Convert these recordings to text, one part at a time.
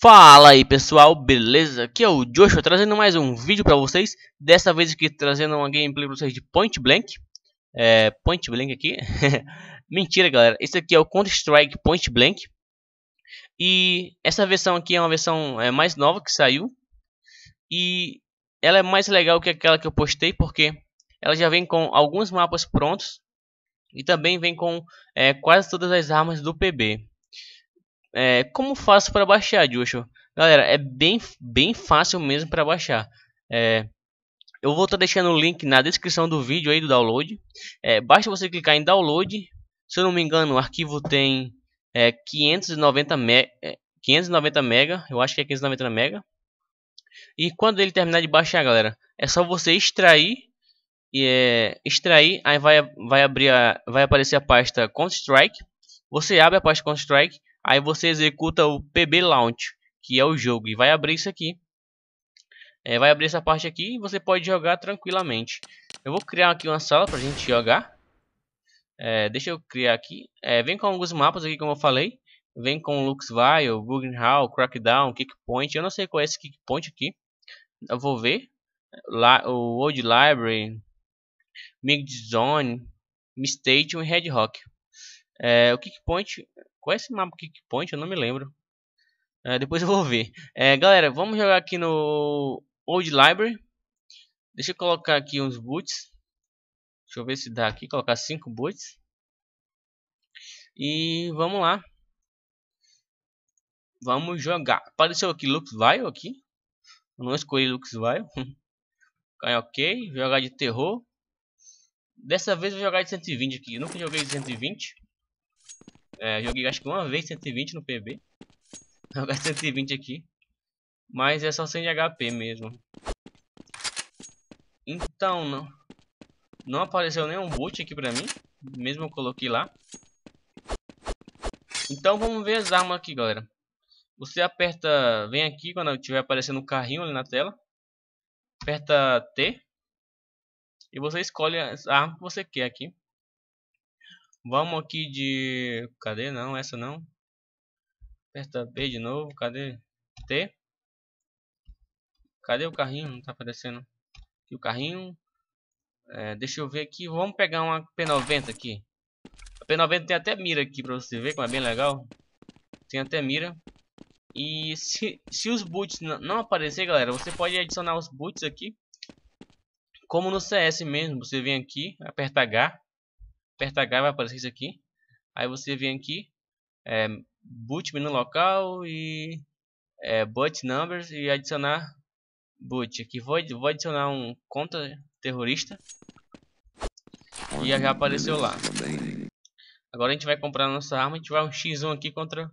Fala aí pessoal, beleza? Aqui é o Joshua trazendo mais um vídeo pra vocês. Dessa vez aqui trazendo uma gameplay pra vocês de Point Blank. É, Point Blank aqui? Mentira galera, esse aqui é o Counter Strike Point Blank. E essa versão aqui é uma versão é, mais nova que saiu. E ela é mais legal que aquela que eu postei Porque ela já vem com alguns mapas prontos E também vem com é, quase todas as armas do PB é, como faço para baixar, Joshua? Galera, é bem, bem fácil mesmo para baixar. É, eu vou estar tá deixando o link na descrição do vídeo aí do download. É, basta você clicar em download. Se eu não me engano, o arquivo tem é, 590 mega, 590 mega, eu acho que é 590 mega. E quando ele terminar de baixar, galera, é só você extrair e é, extrair, aí vai vai abrir a, vai aparecer a pasta Counter Strike. Você abre a pasta Counter Strike Aí você executa o PB Launch, que é o jogo, e vai abrir isso aqui. É, vai abrir essa parte aqui e você pode jogar tranquilamente. Eu vou criar aqui uma sala para a gente jogar. É, deixa eu criar aqui. É, vem com alguns mapas aqui, como eu falei. Vem com Luxville, Guggenheim, Crackdown, Kickpoint. Eu não sei qual é esse Kickpoint aqui. Eu vou ver. Lá, o Old Library, Mid Zone, Station e Red Rock. É, o Kickpoint qual é esse mapa Kickpoint? Eu não me lembro. É, depois eu vou ver. É, galera, vamos jogar aqui no Old Library. Deixa eu colocar aqui uns boots. Deixa eu ver se dá aqui. Colocar 5 boots. E vamos lá. Vamos jogar. Apareceu aqui Luxville aqui. Eu não escolhi Luxville. Cai ok. Jogar de terror. Dessa vez vou jogar de 120 aqui. Eu nunca joguei de 120. É, joguei acho que uma vez 120 no PB. Jogar 120 aqui. Mas é só sem HP mesmo. Então, não, não apareceu nenhum boot aqui pra mim. Mesmo eu coloquei lá. Então vamos ver as armas aqui, galera. Você aperta, vem aqui quando estiver aparecendo o um carrinho ali na tela. Aperta T. E você escolhe a arma que você quer aqui. Vamos aqui de... Cadê? Não, essa não. Aperta B de novo. Cadê? T. Cadê o carrinho? Não tá aparecendo. Aqui o carrinho. É, deixa eu ver aqui. Vamos pegar uma P90 aqui. A P90 tem até mira aqui pra você ver como é bem legal. Tem até mira. E se, se os boots não aparecer, galera, você pode adicionar os boots aqui. Como no CS mesmo. Você vem aqui, aperta H aperta H vai aparecer isso aqui. Aí você vem aqui, é, boot menu local e é, boot numbers e adicionar boot. Aqui vou, vou adicionar um conta terrorista e já apareceu lá. Agora a gente vai comprar nossa arma, a gente vai um X1 aqui contra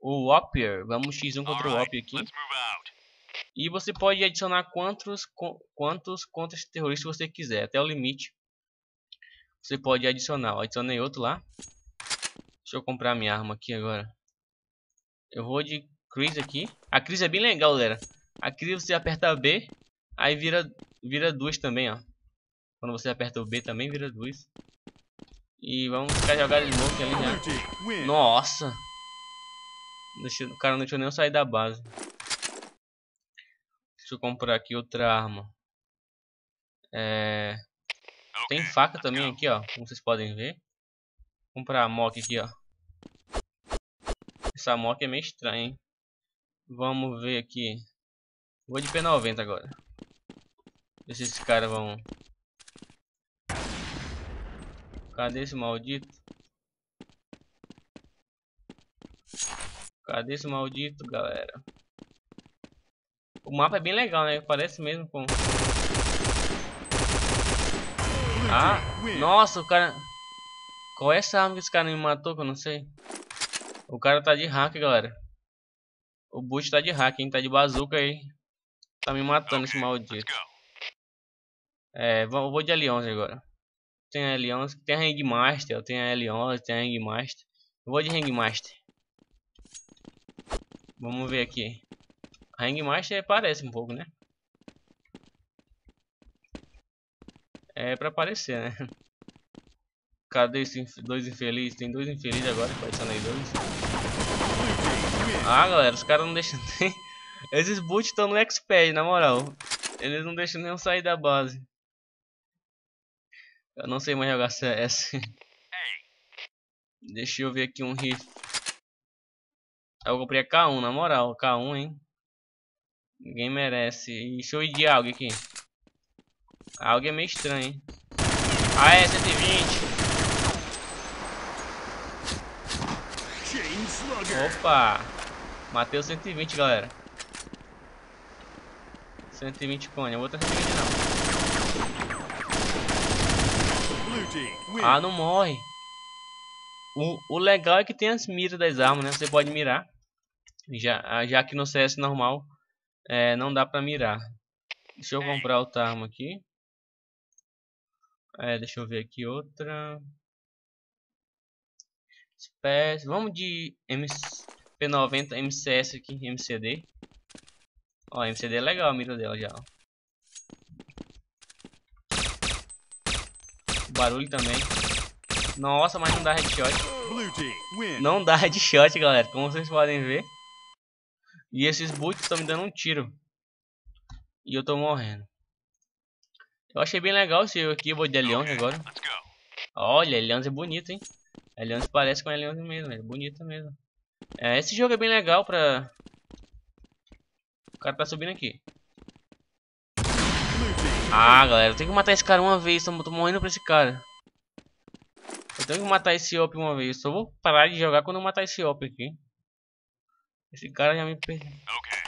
o Whopper. Vamos X1 contra o Whopper aqui. E você pode adicionar quantos, quantos contas terroristas você quiser, até o limite você pode adicionar. Adicionei outro lá. Deixa eu comprar minha arma aqui agora. Eu vou de Chris aqui. A Chris é bem legal, galera. A Chris você aperta B, aí vira, vira duas também, ó. Quando você aperta o B também vira duas. E vamos ficar jogando de novo ali já. Nossa! Deixa, o cara não deixou nem sair da base. Deixa eu comprar aqui outra arma. É... Tem faca também aqui, ó. Como vocês podem ver. Vou comprar a mock aqui, ó. Essa mock é meio estranha, hein? Vamos ver aqui. Vou de P90 agora. Ver se esses caras vão... Cadê esse maldito? Cadê esse maldito, galera? O mapa é bem legal, né? Parece mesmo com... Ah, nossa, o cara... Qual é essa arma que esse cara me matou que eu não sei? O cara tá de hack, galera. O boot tá de hack, hein? Tá de bazuca aí. Tá me matando esse maldito. É, vou, vou de L11 agora. Tem a L11, tem a Hangmaster, tenho a L11, tem a Hangmaster. Eu vou de Hangmaster. Vamos ver aqui. A Hangmaster parece um pouco, né? É pra aparecer, né? Cadê esses dois infelizes? Tem dois infelizes agora, aí dois. Ah, galera, os caras não deixam nem... Esses boots estão no Exped, na moral. Eles não deixam nem eu sair da base. Eu não sei mais jogar CS. Deixa eu ver aqui um rifle. Eu comprei a K1, na moral. K1, hein. Ninguém merece. E show de algo aqui. Algo é meio estranho, hein. Ah, é 120. Opa! Matei o 120, galera. 120 cone. A outra 120 não. Ah, não morre. O, o legal é que tem as miras das armas, né? Você pode mirar. Já, já que no CS normal é, não dá pra mirar. Deixa eu comprar outra arma aqui. É, deixa eu ver aqui outra. Spec. Vamos de P90 MCS aqui, MCD. Ó, MCD é legal a mira dela já. barulho também. Nossa, mas não dá headshot. Não dá headshot, galera, como vocês podem ver. E esses boots estão me dando um tiro. E eu tô morrendo. Eu achei bem legal esse aqui, eu vou de Allianz agora. Olha, Allianz é bonito, hein? Allianz parece com Allianz mesmo, é bonito mesmo. É, esse jogo é bem legal pra... O cara tá subindo aqui. Ah, galera, eu tenho que matar esse cara uma vez, tô, tô morrendo pra esse cara. Eu tenho que matar esse op uma vez, só vou parar de jogar quando eu matar esse op aqui. Esse cara já me per...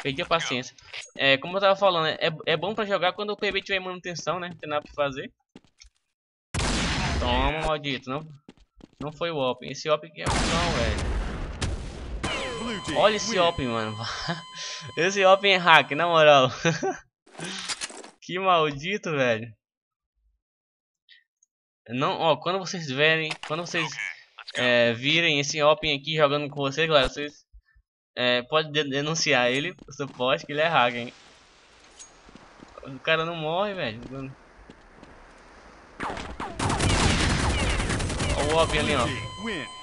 perdi a paciência. É, como eu tava falando, é, é bom pra jogar quando o PB tiver manutenção, né? Não tem nada pra fazer. Toma, maldito, não... Não foi o Open. Esse Open aqui é não, velho. Olha esse Open, mano. esse Open é hack, na moral. que maldito, velho. Não, ó, quando vocês verem, quando vocês é, virem esse Open aqui jogando com vocês, galera, vocês é, podem denunciar ele, o suporte, que ele é hack, hein. O cara não morre, velho. o Op ali, ó.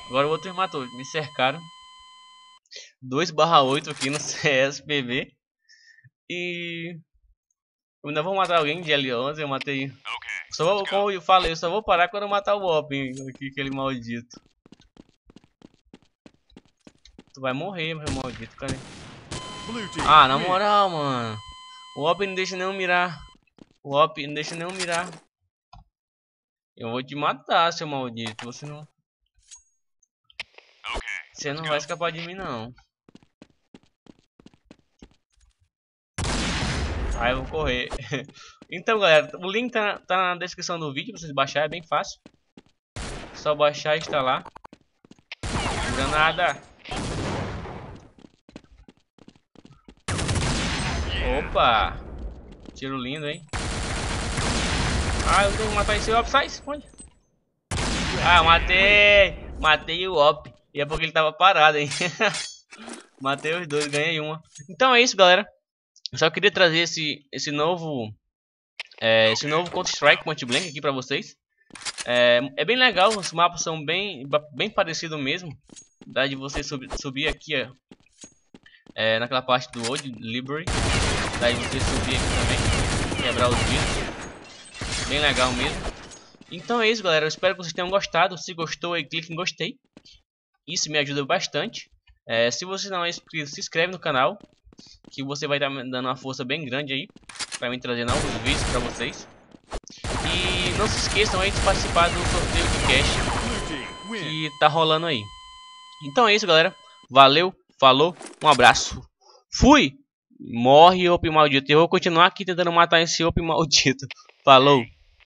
Agora o outro matou. Me cercaram. 2 barra 8 aqui no CSPB. E... Eu ainda vou matar alguém de L11, eu matei... Só vou, como eu falei, eu só vou parar quando eu matar o Op aqui, aquele maldito. Tu vai morrer, meu maldito, cara. Ah, na moral, mano. O Op não deixa nem eu mirar. O Op não deixa nem eu mirar. Eu vou te matar, seu maldito. Você não. Você não vai escapar de mim, não. Aí eu vou correr. então, galera, o link tá, tá, na descrição do vídeo pra vocês baixarem, é bem fácil. Só baixar e instalar. Granada. Opa! Tiro lindo, hein? Ah, eu que matar esse Op. Sai, esconde. Ah, matei. Matei o Op. E é porque ele tava parado, hein. matei os dois, ganhei uma. Então é isso, galera. Eu só queria trazer esse, esse novo... É, esse novo Counter-Strike Point Blank aqui pra vocês. É, é, bem legal, os mapas são bem, bem parecidos mesmo. Dá de você subir, subir aqui, ó. É, naquela parte do Old Library. De você subir aqui também. Quebrar os vidros. Bem legal mesmo. Então é isso, galera. Eu espero que vocês tenham gostado. Se gostou, aí clique em gostei. Isso me ajuda bastante. É, se você não é inscrito, se inscreve no canal. Que você vai estar me dando uma força bem grande aí. Pra mim trazer novos vídeos pra vocês. E não se esqueçam aí de participar do sorteio de cash. Que tá rolando aí. Então é isso, galera. Valeu, falou, um abraço. Fui! Morre, Op Maldito. Eu vou continuar aqui tentando matar esse Op Maldito. Falou!